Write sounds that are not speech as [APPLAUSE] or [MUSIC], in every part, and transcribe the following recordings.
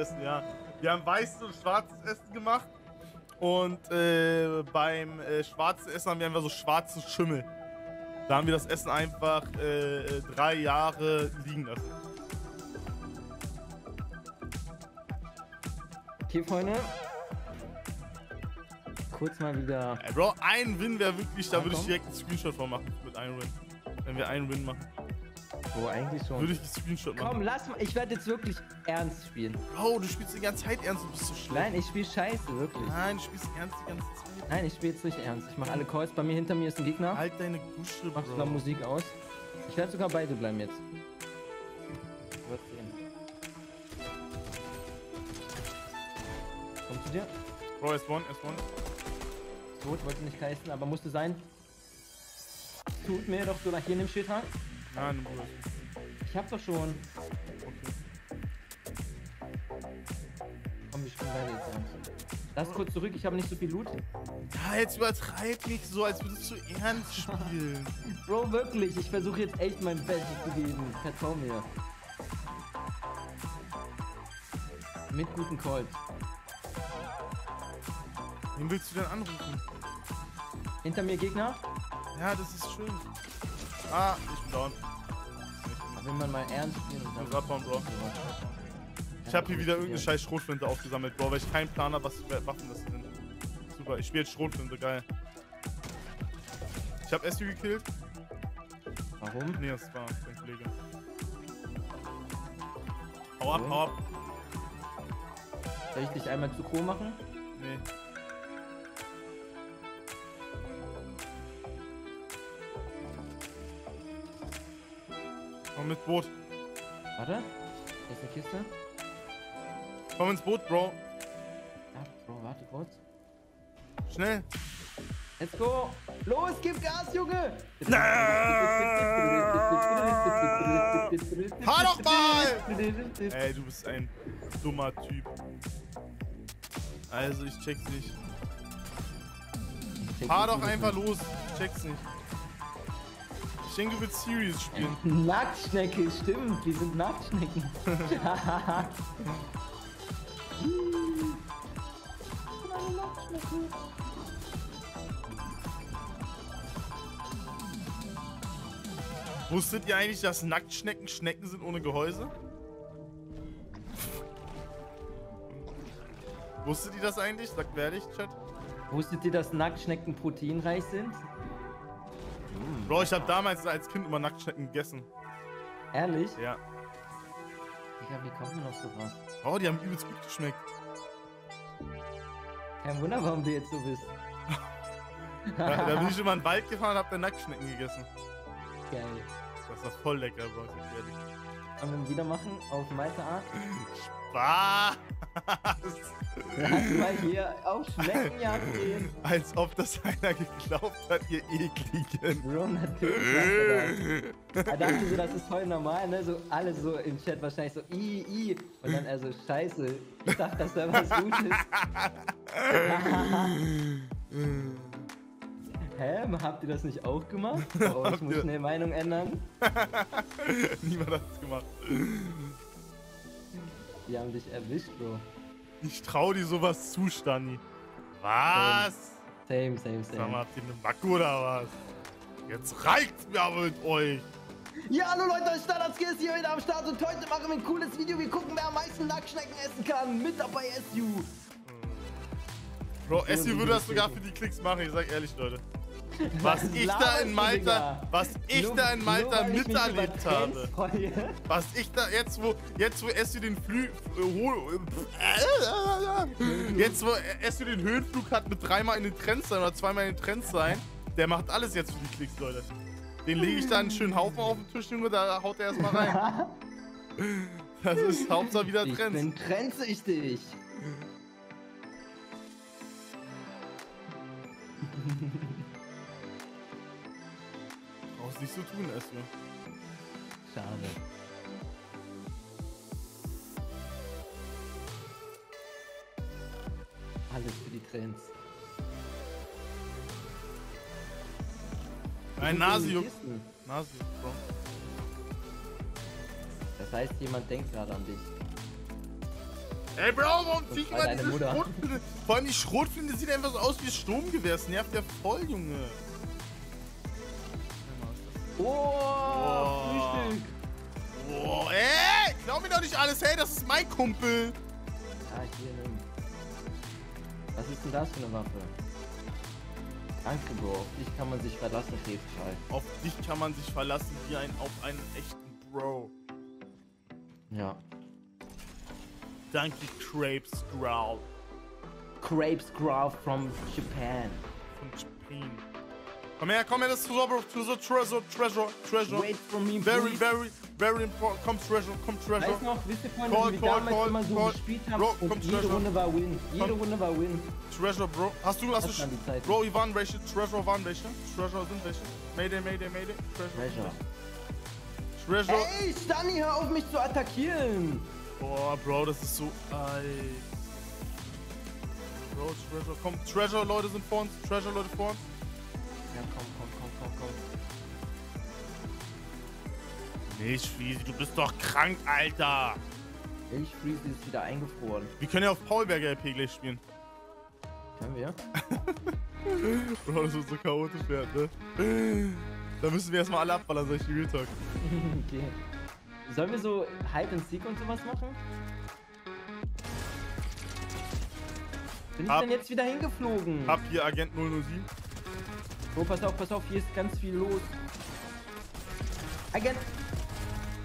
Essen, ja. Wir haben weißes und schwarzes Essen gemacht. Und äh, beim äh, schwarzen Essen haben wir einfach so schwarzen Schimmel. Da haben wir das Essen einfach äh, drei Jahre liegen lassen. Okay, Freunde. Kurz mal wieder. Ey, Bro, ein Win wäre wirklich, da würde ich direkt einen Screenshot von machen mit einem Win. Wenn wir einen Win machen. Wo eigentlich schon. Würde ich einen Screenshot machen. Komm, lass mal. Ich werde jetzt wirklich ernst spielen. Bro, du spielst die ganze Zeit ernst und bist so schlecht. Nein, ich spiele scheiße, wirklich. Nein, du spielst ernst die ganze Zeit. Nein, ich spiele jetzt richtig ernst. Ich mache alle Calls. Bei mir hinter mir ist ein Gegner. Halt deine Gusche, Bro. Mach sogar Musik aus. Ich werde sogar beide bleiben jetzt. Du wirst sehen. Komm zu dir. Bro, S1, S1. Tot, wollte nicht heißen, aber musste sein. Tut mir doch so nach hier in dem Schild halt. Nein, Bruder. Ich hab doch schon. Okay. Komm, wir spielen weiter jetzt. Lass kurz zurück, ich habe nicht so viel Loot. Ja, jetzt übertreib nicht so, als würdest du ernst spielen. [LAUGHS] Bro, wirklich, ich versuche jetzt echt mein Bestes zu geben. Vertrau mir. Mit guten Calls. Wen willst du denn anrufen? Hinter mir Gegner? Ja, das ist schön. Ah, ich bin down. Wenn man mal ernst spielen und dann... Bro. Ich habe hier wieder irgendeine scheiß Schrotflinte aufgesammelt, Bro, weil ich keinen Plan habe, was für Waffen das sind. Super, ich spiele jetzt Schrotflinte, geil. Ich habe SU gekillt. Warum? Nee, das war dein Kollege. Hau ab, hau ab. Soll ich dich einmal zu Co machen? Nee. Komm mit Boot. Warte. Hier ist eine Kiste. Komm ins Boot, Bro. Ja, Bro, warte kurz. Schnell. Let's go. Los, gib Gas, Junge. [LAUGHS] Fahr doch mal. Ey, du bist ein dummer Typ. Also, ich check's nicht. Fahr doch einfach los. Ich check's nicht. Ich denke, du willst Serious spielen. Nacktschnecke, stimmt. Wir sind Nacktschnecken. [LAUGHS] Wusstet ihr eigentlich, dass Nacktschnecken Schnecken sind ohne Gehäuse? Wusstet ihr das eigentlich? Sagt wer ehrlich, Chat? Wusstet ihr, dass Nacktschnecken proteinreich sind? Bro, ich habe damals als Kind immer Nacktschnecken gegessen. Ehrlich? Ja. Digga, wie kommt man auf sowas? Oh, die haben übelst gut geschmeckt. Kein Wunder, warum du jetzt so bist. [LAUGHS] da, da, bin ich immer [LAUGHS] in den Wald gefahren und hab dann Nacktschnecken gegessen. Geil. Das war voll lecker, Bro. Wollen wir wieder machen? Auf Meister Art? Spaß! Mal hier auf Schneckenjagd gehen. Als ob das einer geglaubt hat, ihr ekligen. Bro, natürlich. Er dachte so, das ist voll normal, ne? So alle so im Chat wahrscheinlich so i, i. Und dann er so, scheiße. Ich dachte, das wäre was Gutes. [LAUGHS] Hä? Habt ihr das nicht auch gemacht? [LAUGHS] Oh, ich muss eine Meinung ändern. [LAUGHS] Niemand hat es gemacht. Die haben dich erwischt, Bro. Ich trau dir sowas zu, Stani. Was? Same, same, same. Sag mal, habt ihr eine Macke oder was? Jetzt reicht's mir aber mit euch. Ja, hallo Leute, Standards ist hier wieder am Start und heute machen wir ein cooles Video. Wir gucken, wer am meisten Nacktschnecken essen kann. Mit dabei SU. Bro, SU würde das sogar für die Klicks machen, ich sag ehrlich, Leute. Was ich da in Malta, was ich nur, da in Malta miterlebt habe. Was ich da jetzt wo jetzt wo Essi den Flü jetzt wo Essi den Höhenflug hat mit dreimal in den Trends sein oder zweimal in den Trends sein, der macht alles jetzt für die Klicks, Leute. Den lege ich da einen schönen Haufen auf den Tisch, Junge, da haut er erstmal rein. [LAUGHS] Das ist Hauptsache wieder Trends. Ich bin [LAUGHS] nicht so tun, Esme. Schade. Alles für die Trends. Ein Nasi, Nasi, Bro. Das heißt, jemand denkt gerade an dich. Ey, Bro, warum mal deine diese. Schrotflinte? Vor allem die Schrotflinte sieht einfach so aus wie Sturmgewehr. Das nervt ja voll, Junge. Oh, Frühstück. Boah, ey, glaub mir doch nicht alles. Hey, das ist mein Kumpel. Ah, hier nimm. Was ist denn das für eine Waffe? Danke, Bro. Auf dich kann man sich verlassen, Krebsfall. Auf dich kann man sich verlassen wie ein, auf einen echten Bro. Ja. Danke, Crepes Growl Crepes Grove from Japan. von Japan. Komm her, komm her, das Tresor, Bro. Tresor, Treasure, Treasure, Treasure. Wait for me, Very, please. very, very important. Komm, Treasure, komm, Treasure. Weißt noch, wisst ihr, Freunde, Call, wie wir call, damals call, immer so call. gespielt haben Bro, komm, jede Treasure. Runde war Win. Jede Komm. Runde war Win. Treasure, Bro. Hast du, hast Das du, waren die Zeiten. Bro, hier waren welche? Treasure waren welche? Treasure sind welche? Mayday, Mayday, Mayday. Treasure. Treasure. Treasure. Ey, Stunny, hör auf mich zu attackieren! Boah, Bro, das ist so. Ei. Bro, Treasure. Komm, Treasure, Leute sind vor uns. Treasure, Leute vor uns. Ja, komm, komm, komm, komm, komm. Nicht, Fiesi, du bist doch krank, Alter. Milchfreeze ist wieder eingefroren. Wir können ja auf Paulberger RP gleich spielen. Können wir? [LAUGHS] Bro, das wird so chaotisch werden, ne? Da müssen wir erstmal alle abballern, sag ich Real Talk. [LAUGHS] okay. Sollen wir so Hide and Seek und sowas machen? Bin ich Hab- denn jetzt wieder hingeflogen? Hab hier Agent 007. Bro, pass auf, pass auf, hier ist ganz viel los. Agent!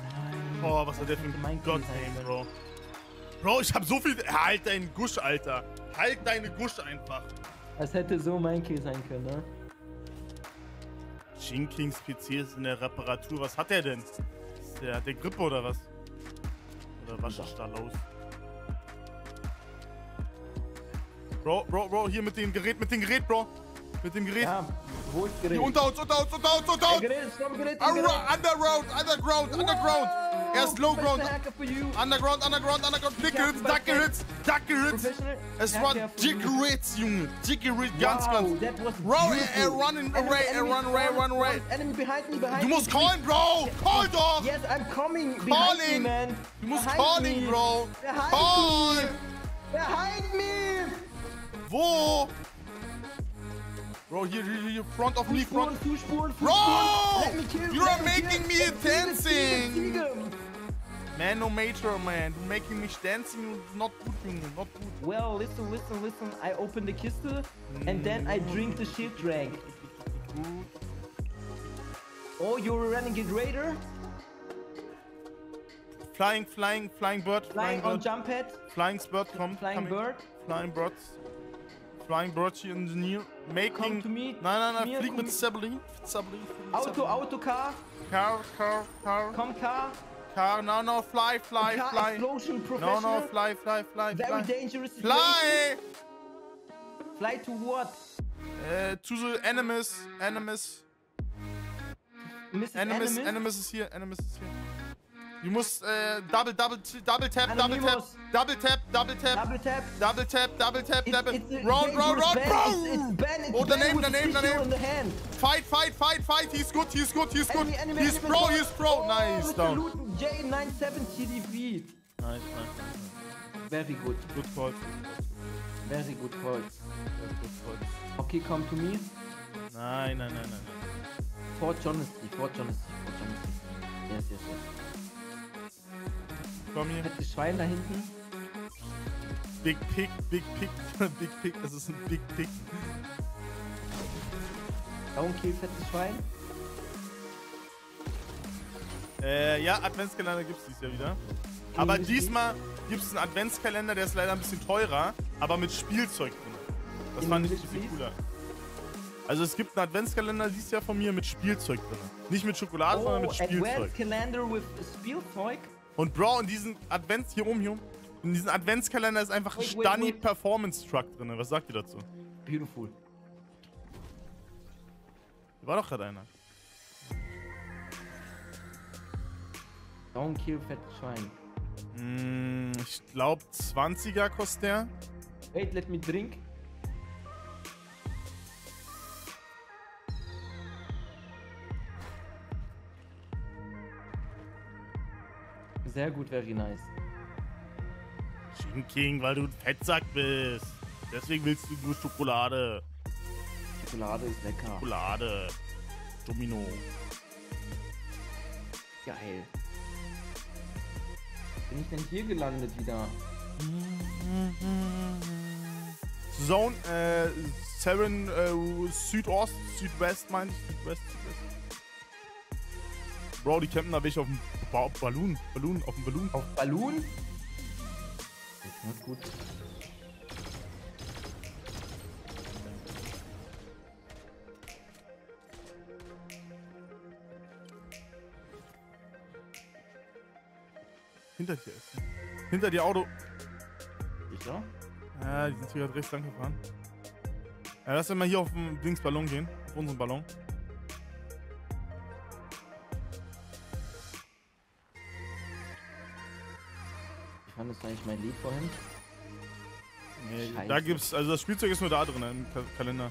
Nein. Boah, was hat der für ein Gott können. Bro. Bro, ich hab so viel. Halt deinen Gusch, Alter. Halt deine Gusch einfach. Das hätte so mein Kill sein können, ne? Shin Kings PC ist in der Reparatur. Was hat der denn? Ist der, hat der Grippe oder was? Oder was ist da los? Bro, Bro, Bro, hier mit dem Gerät, mit dem Gerät, Bro. Mit dem Gerät. Ja, wo ist Gerät? Hier unter uns, unter uns, unter uns, unter uns. Im Arra- Gerät. Underground, underground, underground. Er ist low ground. Underground, underground, underground. Dick Hits, Duck Hits, Duck Hits. Es war for Dick you. Hits, Junge. Dick Hits, ganz, wow, ganz. Bro, er, beautiful. run in Enemy, away, er run away, front, run away. front, Enemy behind me, behind Du musst callen, Bro. Call doch. Yes, I'm coming. Calling. man. Du musst calling. Bro. Call. Behind me. Wo? Bro, hier, hier, hier, front of me, Fußspuren, front. Fußspuren, Bro! Fußspuren. Let me kill, you are making me Ziege, dancing. Ziege, Ziege. Man, no major, man. You're making me dancing. It's not good, Junge. Not good. Well, listen, listen, listen. I open the Kiste and then I mm. drink the shit drink. Oh, you're running a renegade raider? Flying, flying, flying bird, Flying flying on bird. jump pad? Flying bird, come. Flying coming. bird? Flying birds. Flying hier engineer. Making. Come to me, Nein, nein, nein. Flieg mit. Zeppelin. Zeppelin. flieg mit Auto. Auto, car. Car, car, car. Come car. Car. No, no. Fly, fly, car fly. explosion, No, professional. no. Fly, fly, fly, Very fly. dangerous situation. Fly! Fly to what? Äh, to the enemies. Enemies. Mrs. Enemies, Animus? Enemies ist hier. Enemies ist hier. Du musst äh, uh, double, double, double tap, double tap, double tap, double tap, Double tap. double tap, double tap, double. it's a Round, round, round, ban. It's, it's boom! It's Oh, ban daneben, with the tissue daneben. in the hand. Fight, fight, fight, fight. He's good, he's good, he's good. Enemy, enemy, He's pro, he's pro. Oh, Nice, Mr. down. J970 defeat. Nice, nice, Very good. Good call. Very good call. Good call. Okay, come to me. Nein, nein, nein, nein. nein. Fort Honesty, Fort Honesty, Fort Honesty. Yes, yes, yes. Komm hier. Fettes Schwein da hinten. Big Pick, Big Pick, [LAUGHS] Big Pick. Das ist ein Big Pick. Downkill, fettes Schwein. Äh, ja, Adventskalender gibt's dieses Jahr wieder. Aber diesmal gibt's einen Adventskalender, der ist leider ein bisschen teurer, aber mit Spielzeug drin. Das In fand ich viel cooler. Also es gibt einen Adventskalender dieses Jahr von mir mit Spielzeug drin. Nicht mit Schokolade, sondern Oh, mit Spielzeug. Advanced Calendar with Spielzeug. Und Bro, in diesen Advents, hier oben, hier oben, in diesem Adventskalender ist einfach ein Stunny. Performance Truck drin. Was sagt ihr dazu? Beautiful. Hier war doch gerade einer. Downkill, fettes Schwein. Hm, ich glaube 20er kostet der. Wait, let me drink. Sehr gut, very nice. Chicken King, weil du ein Fettsack bist. Deswegen willst du nur Schokolade. Schokolade ist lecker. Schokolade. Domino. Geil. Bin ich denn hier gelandet wieder? Zone, äh, Seren, äh, Südost, Südwest, meine ich. Südwest, Südwest. Bro, die campen da welche auf dem ba Ballon. Ballon, auf dem Ballon. Auf Balloon? Das gut. Hinter dir ist. Hinter dir Auto. Sicher? Ja, die sind hier gerade rechts lang gefahren. Ja, lass mal hier auf den Linksballon gehen. Auf unseren Ballon. Fand das eigentlich mein Lied vorhin. Nee, Scheiße. da gibt's, also das Spielzeug ist nur da drin im Ka Kalender.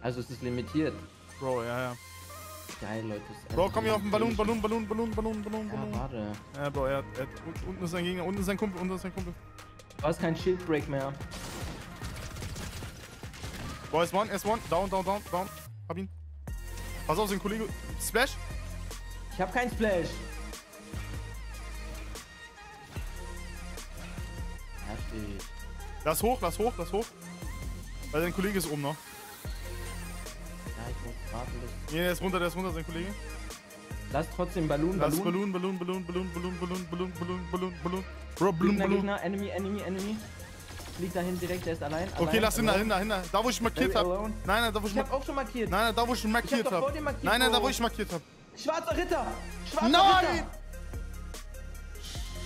Also es ist limitiert. Bro, ja, ja. Geil, Leute. ist Bro, komm hier auf den Ballon, limitiert. Ballon, Ballon, Ballon, Ballon, Ballon, Ja, Ballon. warte. Ja, Bro, er hat, er unten ist sein Gegner, unten ist sein Kumpel, unten ist sein Kumpel. Du hast kein Shieldbreak mehr. Bro, er ist one, er ist one. Down, down, down, down. Hab ihn. Pass auf, sein Kollege. Splash. Ich hab kein Splash. Lass hoch, lass hoch, lass hoch. Weil sein Kollege ist oben noch. Ja, ich muss warten. Nee, der ist runter, der ist runter, sein Kollege. Lass trotzdem Balloon, Lass Balloon. Ballon, Ballon, Ballon, Ballon, Ballon, Ballon, Ballon, Ballon, Ballon. Bro, Ballon, Ballon. Gegner, Enemy, Enemy, Enemy. Fliegt dahin direkt, der ist allein. Okay, allein, lass ihn da, allein. hin, da, wo ich markiert hab. Nein, nein, da, wo ich Ich hab auch schon markiert. Nein, nein, da, wo ich markiert vor hab. dir markiert, Nein, nein, da, wo ich markiert hab. Schwarzer Ritter! Schwarzer Nein! Ritter!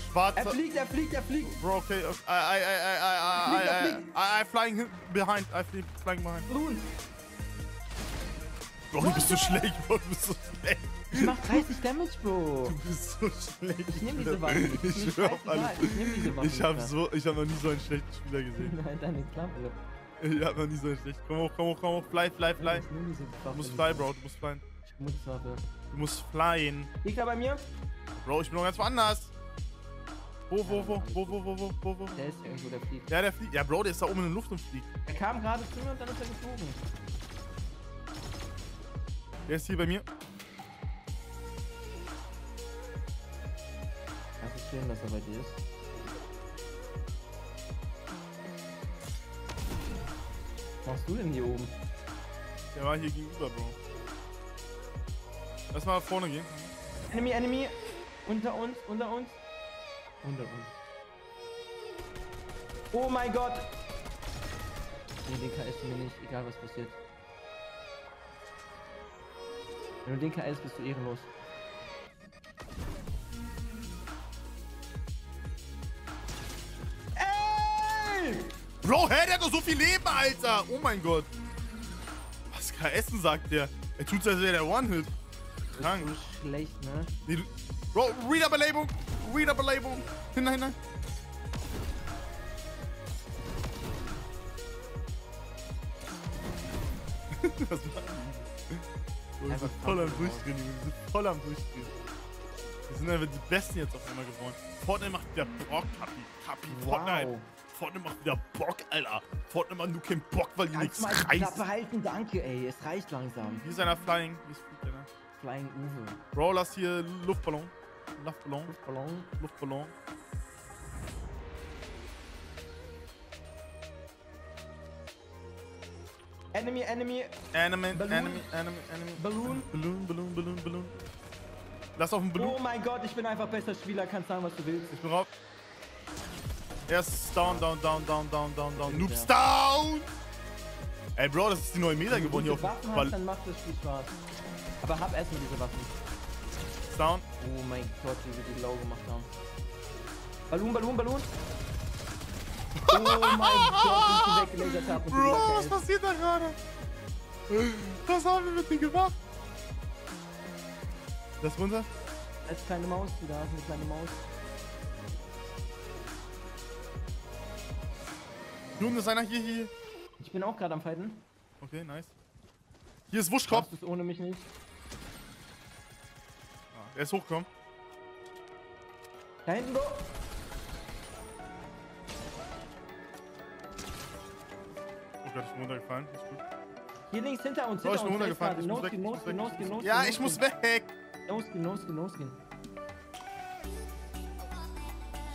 Er Schwarzer. fliegt, er fliegt, er fliegt. Bro, okay. okay. I, I, I, I, I, Fliegt, I, er I, fliegt. I, I, flying hin- behind. I fly- flying behind. Balloon. Bro, du bist so schlecht, Bro, du bist so schlecht. Ich mach 30 Damage, Bro. Du bist so schlecht. Ich nehm diese Waffe mir Ich schwör auf alles. Ich nehm diese Waffe Ich hab so, ich hab noch nie so einen schlechten Spieler gesehen. [LAUGHS] Nein, deine Klappe. Ich hab noch nie so einen schlechten. Komm hoch, komm hoch, komm hoch. Fly, fly, fly. Ich Waffe Du musst fly, Bro, du musst flyen. Schmutzwaffe. Du musst flyen. Gegner bei mir? Bro, ich bin noch ganz woanders. Wo, wo, wo, wo, wo, wo, wo, wo, wo? Der ist irgendwo, der fliegt. Ja, der fliegt. Ja, Bro, der ist da oben in der Luft und fliegt. Er kam gerade zu mir und dann ist er geflogen. Der ist hier bei mir. Das ist schön, dass er bei dir ist. Was machst du denn hier oben? Der war hier gegenüber, Bro. Lass mal vorne gehen. Enemy, Enemy! Unter uns, unter uns. Uns. Oh mein Gott! Nee, den KS mir nicht, egal was passiert. Wenn du den KS bist du ehrenlos. Ey! Bro, hä, der hat doch so viel Leben, Alter. Oh mein Gott. Was kann essen, sagt der. Er tut so, als wäre der One-Hit. Krank. So schlecht, ne? Nee, du, Bro, Reader-Belebung. Reader-Belebung. Hinein, hinein. Was machen die? Wir sind voll am Durchdrehen. Wir sind voll am Durchdrehen. Wir sind einfach die Besten jetzt auf einmal geworden. Fortnite macht wieder Bock. Kapi, Fortnite. Wow. Fortnite macht wieder Bock, Alter. Fortnite macht nur keinen Bock, weil die Kannst nichts reißt. Klappe halten? Danke, ey. Es reicht langsam. Hier ist einer Flying. Hier ist einer. Flying Uwe. Bro, lass hier Luftballon. Luftballon. Ballon. Luftballon. Enemy, enemy. Enemy, Balloon. enemy, enemy, enemy. Balloon. Balloon, Balloon, Balloon, Balloon. Lass auf den Balloon. Oh mein Gott, ich bin einfach bester Spieler. Kannst sagen, was du willst. Ich bin raus. Er ist down, down, down, down, down, down, down. Ja. Noobs down! Ey, Bro, das ist die neue Meter Wenn du geworden hier auf Waffen dem hast, Ball. dann macht das Spiel Spaß. Aber hab erstmal diese Waffen. Down. Oh mein Gott, wie wir die low gemacht haben. Balloon, Balloon, Balloon. Oh mein Gott, wie ich weggelasert habe. Bro, was passiert da gerade? Was haben wir mit dir gemacht? Das runter? Als kleine Maus, die da ist eine kleine Maus. Junge, ist einer hier, hier. Ich bin auch gerade am Fighten. Okay, nice. Hier ist Wuschkopf. Du es ohne mich nicht? Er ist hochgekommen. Da hinten, Bro. Oh Gott, ich bin runtergefallen. Ist gut. Hier links hinter uns, oh, hinter oh, ich bin. Runtergefallen. Ich muss weg, no skin, no skin, no skin, ja, ich muss weg. No skin, no skin, no skin.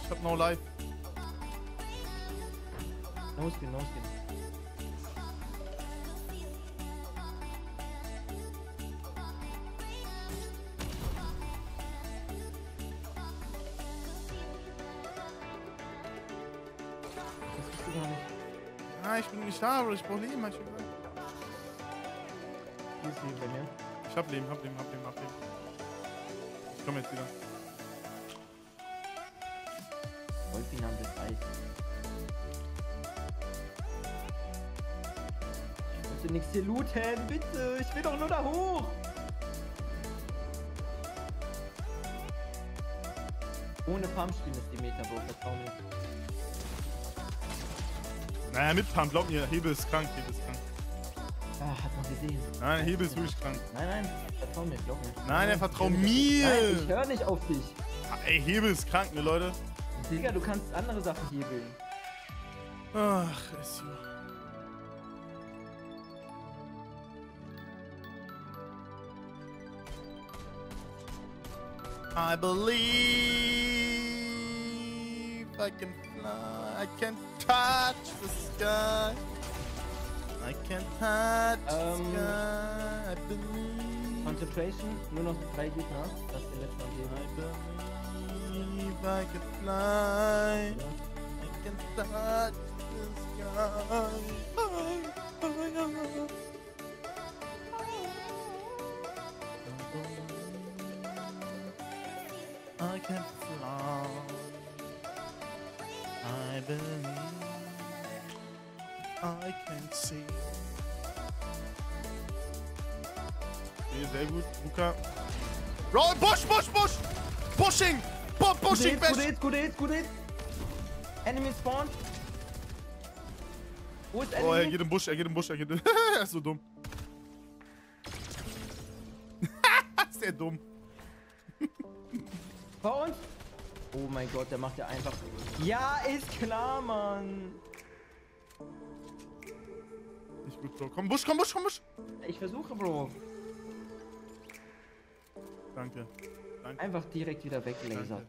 Ich hab no life. No skin, no skin. Nicht da, Bro. Ich brauch Leben, hab ich gesagt. Hier ist Leben bei mir. Ich hab Leben, hab Leben, hab Leben, hab Leben. Ich komm jetzt wieder. Wolfin haben das Eis. Ich möchte nichts hier looten, bitte. Ich will doch nur da hoch. Ohne Pump spielen ist die Meta, Bro. Vertrau mir. Naja, mit Pump, glaub mir, Hebel ist krank, Hebel ist krank. Ah, hat man gesehen. Nein, Hebel ist wirklich krank. Nein, nein, vertrau mir, glaub mir. Nein, er vertrau mir. Nein, ich höre nicht auf dich. Ah, Ey, Hebel ist krank, ne, Leute? Digga, du kannst andere Sachen hebeln. Ach, ist so. I believe I can fly. I can touch the sky. I can touch Ähm. the um, sky. I believe. Concentration, nur noch drei Gegner. Das ist der letzte I believe I can fly. I can touch the sky. I can fly. I believe I can see. Okay, sehr gut, Luca. Roll, Bush, Bush, Bush! Pushing! Bu pushing, Hits, Bash! gute Hits, gute Hits, gute Hits. Enemy spawn. Wo ist Oh, er Enemy? geht im Busch, er geht im Busch, er geht im... er [LAUGHS] ist so dumm. [LAUGHS] ist der dumm. Bei uns? Oh mein Gott, der macht ja einfach. Ja, ist klar, Mann. Nicht gut, Bro. Komm, Busch, komm, Busch, komm, Busch. Ich versuche, Bro. Danke. Danke. Einfach direkt wieder weglasert.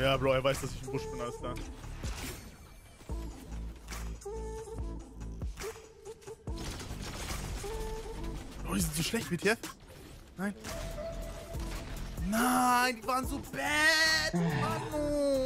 Ja, Bro, er weiß, dass ich im Busch bin, alles klar. Oh, die sind so schlecht, WTF? Nein. Nein, die waren so bad. Mann.